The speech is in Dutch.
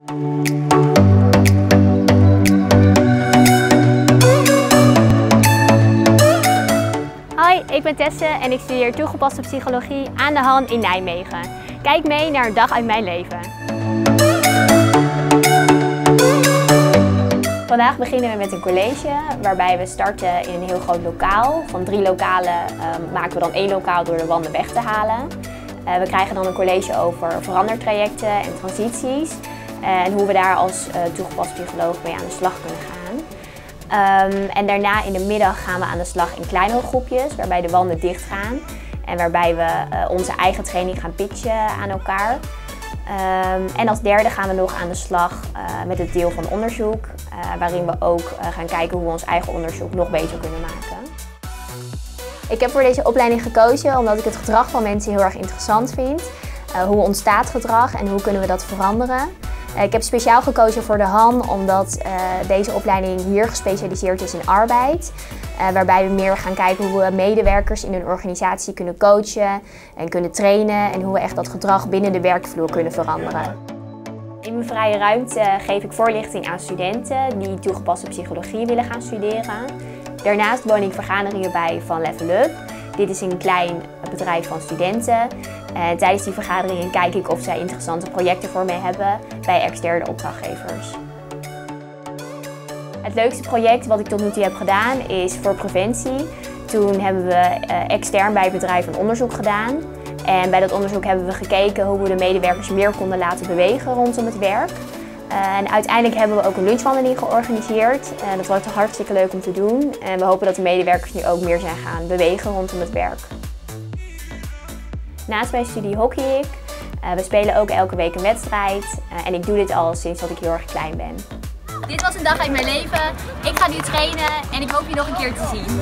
Hoi, ik ben Tesse en ik studeer toegepaste psychologie aan de Han in Nijmegen. Kijk mee naar een dag uit mijn leven. Vandaag beginnen we met een college waarbij we starten in een heel groot lokaal. Van drie lokalen uh, maken we dan één lokaal door de wanden weg te halen. Uh, we krijgen dan een college over verandertrajecten en transities. En hoe we daar als uh, toegepast psycholoog mee aan de slag kunnen gaan. Um, en daarna in de middag gaan we aan de slag in kleinere groepjes waarbij de wanden dicht gaan. En waarbij we onze eigen training gaan pitchen aan elkaar. Um, en als derde gaan we nog aan de slag uh, met het deel van onderzoek, waarin we ook gaan kijken hoe we ons eigen onderzoek nog beter kunnen maken. Ik heb voor deze opleiding gekozen omdat ik het gedrag van mensen heel erg interessant vind. hoe ontstaat gedrag en hoe kunnen we dat veranderen? Ik heb speciaal gekozen voor de HAN omdat deze opleiding hier gespecialiseerd is in arbeid. waarbij we meer gaan kijken hoe we medewerkers in een organisatie kunnen coachen en kunnen trainen. En hoe we echt dat gedrag binnen de werkvloer kunnen veranderen. In mijn vrije ruimte geef ik voorlichting aan studenten die toegepaste psychologie willen gaan studeren. Daarnaast woon ik vergaderingen bij van Level Up. Dit is een klein bedrijf van studenten. En tijdens die vergaderingen kijk ik of zij interessante projecten voor mij hebben bij externe opdrachtgevers. Het leukste project wat ik tot nu toe heb gedaan is voor preventie. Toen hebben we extern bij het bedrijf een onderzoek gedaan. En bij dat onderzoek hebben we gekeken hoe we de medewerkers meer konden laten bewegen rondom het werk. En uiteindelijk hebben we ook een lunchwandeling georganiseerd. En dat was hartstikke leuk om te doen. En we hopen dat de medewerkers nu ook meer zijn gaan bewegen rondom het werk. Naast mijn studie hockey ik. We spelen ook elke week een wedstrijd. En ik doe dit al sinds dat ik heel erg klein ben. Dit was een dag uit mijn leven. Ik ga nu trainen en ik hoop je nog een keer te zien.